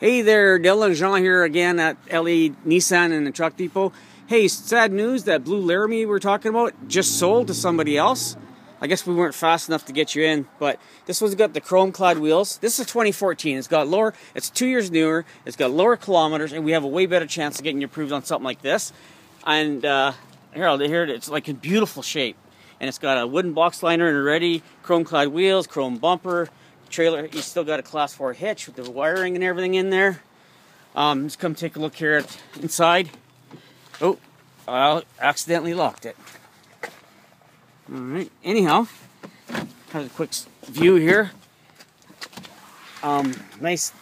Hey there, Dylan Jean here again at LA Nissan in the Truck Depot. Hey, sad news that Blue Laramie we were talking about just sold to somebody else. I guess we weren't fast enough to get you in, but this one's got the chrome clad wheels. This is 2014. It's got lower, it's two years newer, it's got lower kilometers, and we have a way better chance of getting you approved on something like this. And uh, here, I'll here it's like in beautiful shape. And it's got a wooden box liner and ready, chrome clad wheels, chrome bumper, trailer. You still got a class 4 hitch with the wiring and everything in there. Um, let's come take a look here at inside. Oh, I accidentally locked it. All right. Anyhow, have a quick view here. Um, nice,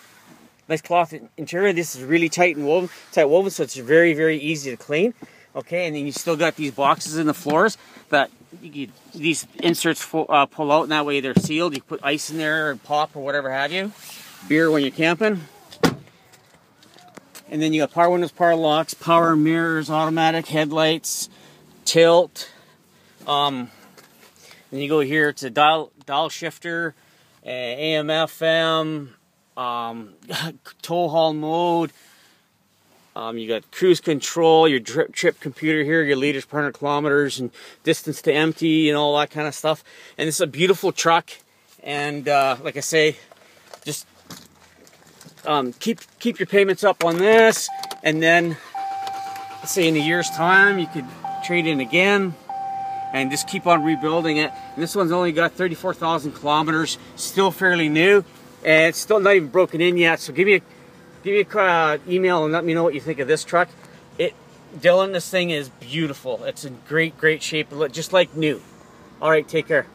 nice cloth interior. This is really tight and woven, tight woven, so it's very, very easy to clean. Okay, and then you still got these boxes in the floors that you, these inserts uh, pull out, and that way they're sealed. You put ice in there, or pop, or whatever have you. Beer when you're camping. And then you got power windows, power locks, power mirrors, automatic headlights, tilt. Um, then you go here to dial dial shifter, uh, AM, FM, um, tow haul mode. Um, you got cruise control, your drip, trip computer here, your liters per 100 kilometers, and distance to empty, and all that kind of stuff. And it's a beautiful truck. And uh, like I say, just um, keep keep your payments up on this, and then let's say in a year's time you could trade in again, and just keep on rebuilding it. And this one's only got 34,000 kilometers, still fairly new, and it's still not even broken in yet. So give me a give me a uh, email and let me know what you think of this truck. It, Dylan, this thing is beautiful. It's in great, great shape, just like new. All right, take care.